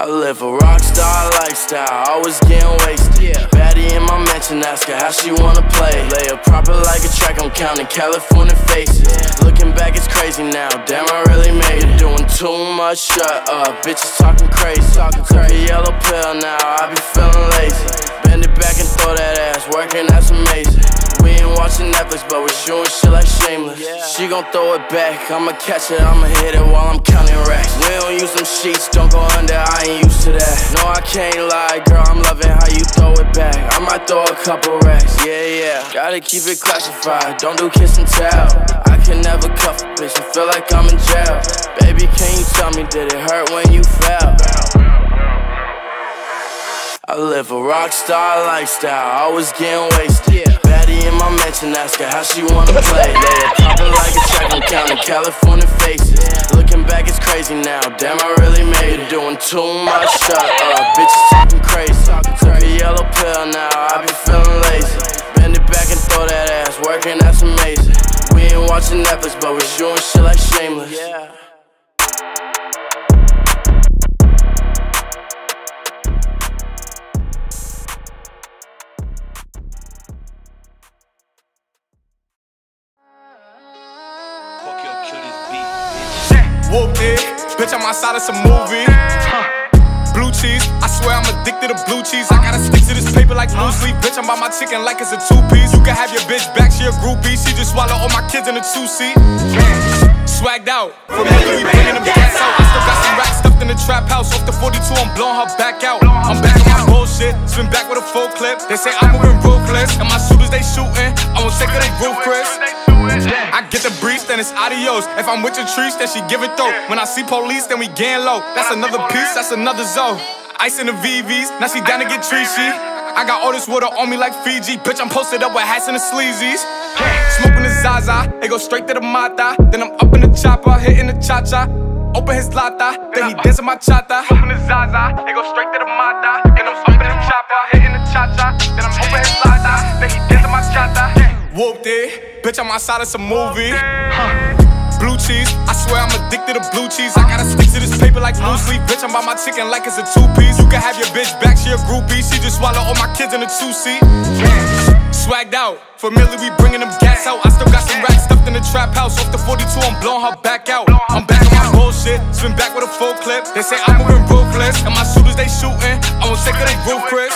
I live a rockstar lifestyle, always getting wasted. Yeah. Baddie in my mansion, ask her how she wanna play. Lay her proper like a track, I'm counting California faces. Yeah. Looking back, it's crazy now, damn, I really made it. Doing too much, shut up, bitches talking crazy. Talking a yellow pill now, I be feeling lazy. Bend it back and throw that ass, working, that's amazing. We ain't watching Netflix, but we're shooting shit like shameless. Yeah. She gon' throw it back, I'ma catch it, I'ma hit it while I'm counting racks. We don't use them sheets, don't to that. No, I can't lie, girl, I'm loving how you throw it back. I might throw a couple racks, yeah, yeah. Gotta keep it classified, don't do kiss and tell. I can never cuff a bitch I feel like I'm in jail. Baby, can you tell me, did it hurt when you fell? I live a rock rockstar lifestyle, always getting wasted. Yeah. Baddie in my mansion, ask her how she wanna play. Lay it poppin' like a track, I'm counting California faces. Looking back, it's crazy now, damn, I really. Too much, shut up, bitches talking crazy. Took a yellow pill now, I be feeling lazy. Bend it back and throw that ass, working, that's amazing. We ain't watching Netflix, but we shooting shit like shameless. Yeah. Whooped it, bitch, I'm outside of some movie. Cheese, I swear I'm addicted to blue cheese. I gotta stick to this paper like blue sleep. Bitch, I'm by my chicken like it's a two piece. You can have your bitch back, she a groupie. She just swallow all my kids in a two seat. Swagged out, familiar, we bringing them gas out. I still got some racks stuffed in the trap house. Off the 42, I'm blowing her back out. I'm back on my bullshit, spin back with a full clip. They say I'm moving ruthless, and my shooters they shooting. I won't take of they roof, Chris. I get the breeze, then it's adios. If I'm with your trees, then she give it though. When I see police, then we gang low. That's another piece, that's another zone. Ice in the VVs, now she down to get treachy. I got all this water on me like Fiji. Bitch, I'm posted up with hats and the sleazies. Smoking the Zaza, it go straight to the Mata. Then I'm up in the chopper, hitting the cha cha. Open his lata, then he dancing my chata. Smoking the Zaza, it go straight to the Mata. Then I'm up in the chopper, hitting the cha cha. Then I'm open his lata, then he dancing. Whooped it, bitch, I'm outside of some movie. Blue cheese, I swear I'm addicted to blue cheese. I gotta stick to this paper like blue sleep. Bitch, I'm by my chicken like it's a two piece. You can have your bitch back, she a groupie. She just swallow all my kids in a two seat. Swagged out, familiar, we bringing them gas out. I still got some racks stuffed in the trap house. Off the 42, I'm blowing her back out. I'm back on my bullshit, spin back with a full clip. They say I'm moving ruthless, and my shooters they shooting. I won't take of they roof, Chris.